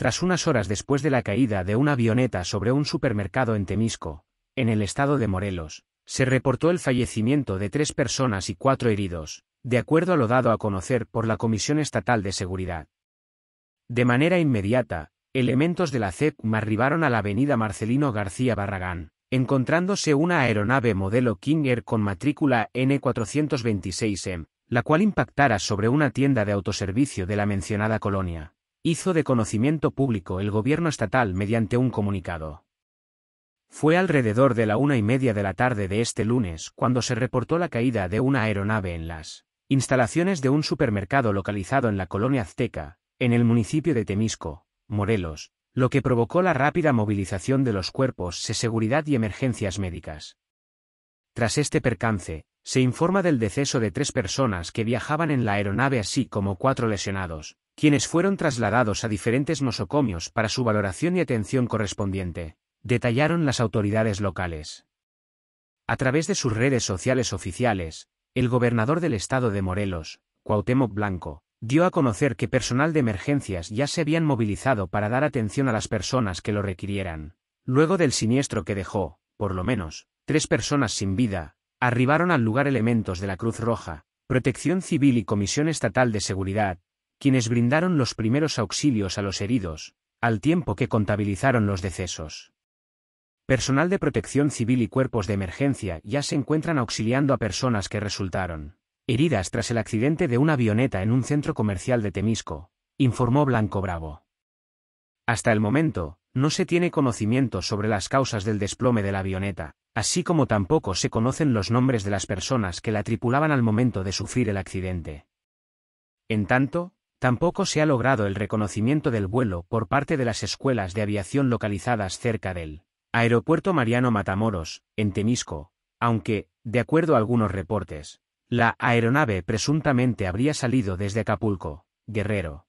tras unas horas después de la caída de una avioneta sobre un supermercado en Temisco, en el estado de Morelos, se reportó el fallecimiento de tres personas y cuatro heridos, de acuerdo a lo dado a conocer por la Comisión Estatal de Seguridad. De manera inmediata, elementos de la CEPM arribaron a la avenida Marcelino García Barragán, encontrándose una aeronave modelo King Air con matrícula N426M, la cual impactara sobre una tienda de autoservicio de la mencionada colonia. Hizo de conocimiento público el gobierno estatal mediante un comunicado. Fue alrededor de la una y media de la tarde de este lunes cuando se reportó la caída de una aeronave en las instalaciones de un supermercado localizado en la colonia Azteca, en el municipio de Temisco, Morelos, lo que provocó la rápida movilización de los cuerpos de seguridad y emergencias médicas. Tras este percance, se informa del deceso de tres personas que viajaban en la aeronave así como cuatro lesionados, quienes fueron trasladados a diferentes nosocomios para su valoración y atención correspondiente detallaron las autoridades locales. A través de sus redes sociales oficiales, el gobernador del estado de Morelos, Cuauhtémoc Blanco, dio a conocer que personal de emergencias ya se habían movilizado para dar atención a las personas que lo requirieran. Luego del siniestro que dejó, por lo menos, tres personas sin vida, arribaron al lugar elementos de la Cruz Roja, Protección Civil y Comisión Estatal de Seguridad, quienes brindaron los primeros auxilios a los heridos, al tiempo que contabilizaron los decesos. Personal de protección civil y cuerpos de emergencia ya se encuentran auxiliando a personas que resultaron heridas tras el accidente de una avioneta en un centro comercial de Temisco, informó Blanco Bravo. Hasta el momento, no se tiene conocimiento sobre las causas del desplome de la avioneta, así como tampoco se conocen los nombres de las personas que la tripulaban al momento de sufrir el accidente. En tanto, tampoco se ha logrado el reconocimiento del vuelo por parte de las escuelas de aviación localizadas cerca del Aeropuerto Mariano Matamoros, en Temisco, aunque, de acuerdo a algunos reportes, la aeronave presuntamente habría salido desde Acapulco, Guerrero.